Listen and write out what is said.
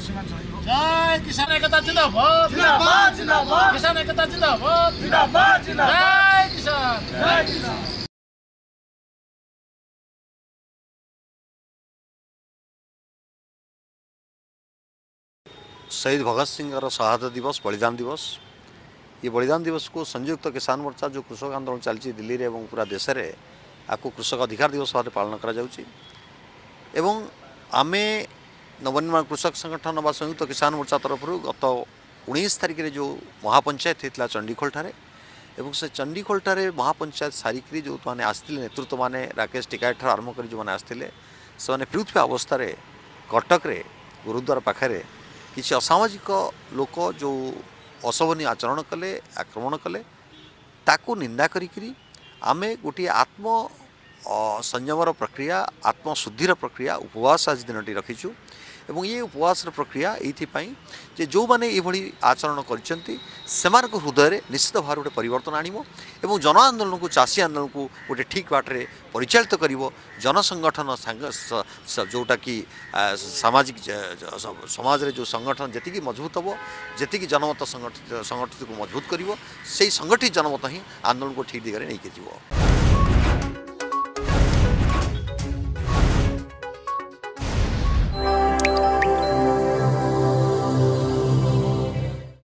가시면 저희로 자 기사나 이거 다진다 뭐 진다 뭐 진다 뭐 기사나 이거 다진다 뭐 진다 뭐 진다 뭐 기사 기사ଶହୀଦ ଭଗତ ସିଂହର ଶହାଦ ଦିବସ ବଳିଦାନ ଦିବସ ଏ ବଳିଦାନ ଦିବସକୁ ସଂଯୁକ୍ତ କିଷାନ ମୋର୍ଚ୍ଚା ଯେଉଁ କୃଷକ ଆନ୍ଦୋଳନ ଚାଲିଛି ଦିଲ୍ଲୀରେ ଏବଂ ପୁରା ଦେଶରେ ଆକୁ କୃଷକ ଅଧିକାର ଦିବସ ଭାବରେ ପାଳନ କରାଯାଉଛି ଏବଂ ଆମେ नवनिर्माण कृषक संगठन वा संयुक्त किसान मोर्चा तरफर गत ଉଣେଇଶ ତାରିଖରେ ଯେଉଁ ମହାପଞ୍ଚାୟତ ହେଇଥିଲା ଚଣ୍ଡିଖୋଲଠାରେ ଏବଂ ସେ ଚଣ୍ଡିଖୋଲଠାରେ ମହାପଞ୍ଚାୟତ ସାରିକରି ଯେଉଁମାନେ ଆସିଥିଲେ ନେତୃତ୍ୱମାନେ ରାକେଶ ଟିକାୟତଠାରୁ ଆରମ୍ଭ କରି ଯେଉଁମାନେ ଆସିଥିଲେ ସେମାନେ ପିଉଥିବା ଅବସ୍ଥାରେ କଟକରେ ଗୁରୁଦ୍ୱାର ପାଖରେ କିଛି ଅସାମାଜିକ ଲୋକ ଯେଉଁ ଅଶୋଭନୀୟ ଆଚରଣ କଲେ ଆକ୍ରମଣ କଲେ ତାକୁ ନିନ୍ଦା କରିକିରି ଆମେ ଗୋଟିଏ ଆତ୍ମ संयम र प्रक्रिया आत्मशुद्धिर प्रक्रिया उपवास आज दिन रखिछु ए उपवास र प्रक्रिया जे जो माने यभी आचरण गरिन्छ हृदयले निश्चित भावी परिवर्तन आण जनआन्दोलनको चासी आन्दोलनको गए ठिक बाटै परिचालित जनसङ्गठन साङ जोटाकि समाजिक समठन जतिकि मजबुत हेकि जनमत संगठित को मजबूत गरो सङ्गठित जनमत हिँड आन्दोलनको ठिक दिगै